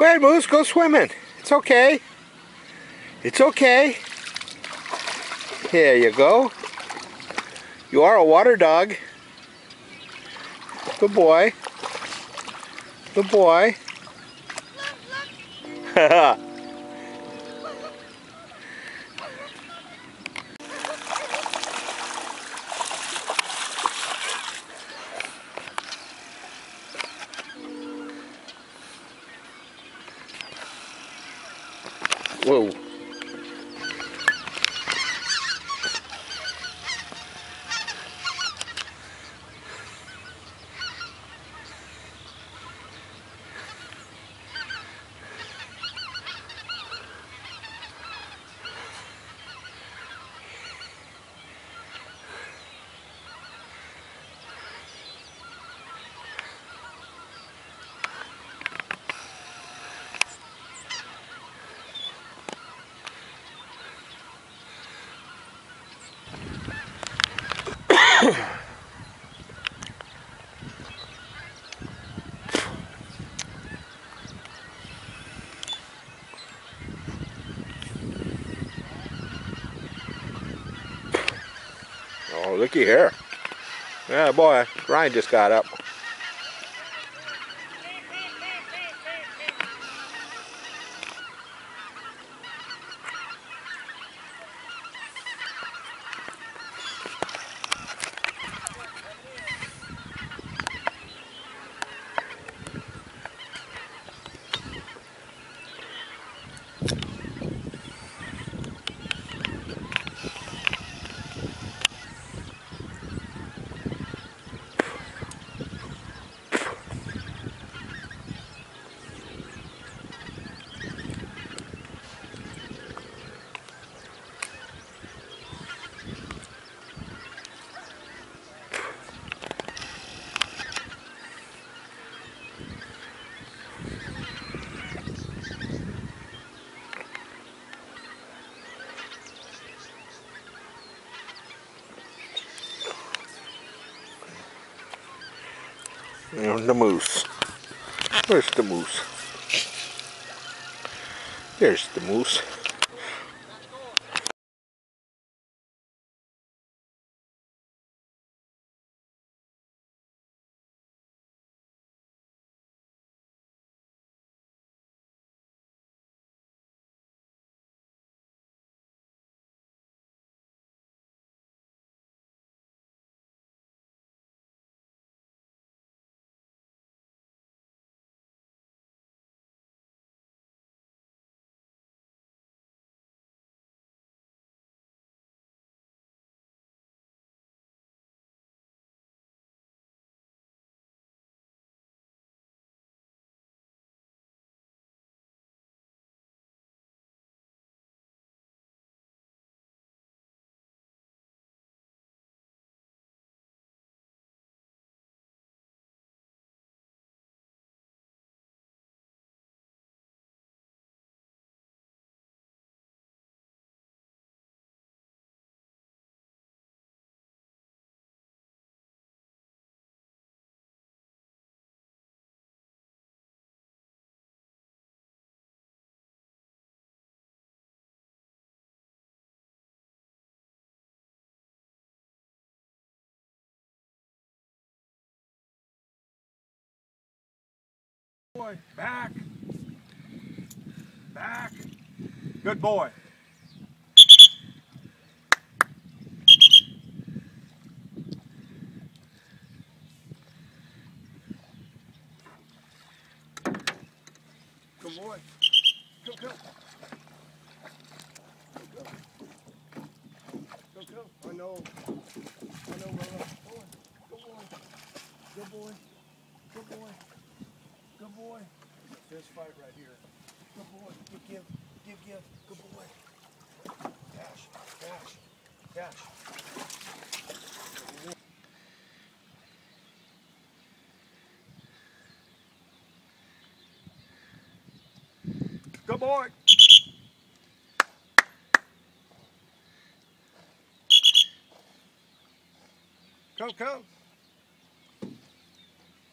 Go ahead, Moose. Go swimming. It's okay. It's okay. Here you go. You are a water dog. Good boy. Good boy. Whoa. Oh, looky here. Yeah, boy, Ryan just got up. The moose. Where's the moose? There's the moose. Boy, back. Back. Good boy. Good boy. Go, go. Go, go. Go, go. I know. I know, Rolo. Good boy. Good boy. Boy. Fist fight right here. Good boy. Give, give, give, give. Good boy. Dash, dash, dash. Good boy. Go, go.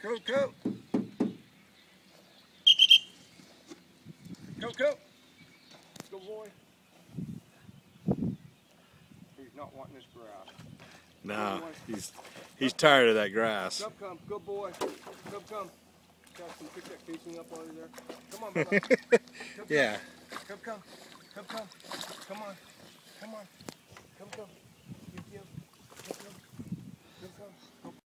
Go, go. Go, go. Good boy. He's not wanting this grass. No, he's he's tired of that grass. Come, come. Good boy. Come, come. Justin, pick that casing up you're there. Come on, brother. Come, Yeah. Come, come. Come, come. Come on. Come on. Come, come. Come, come. Come, come.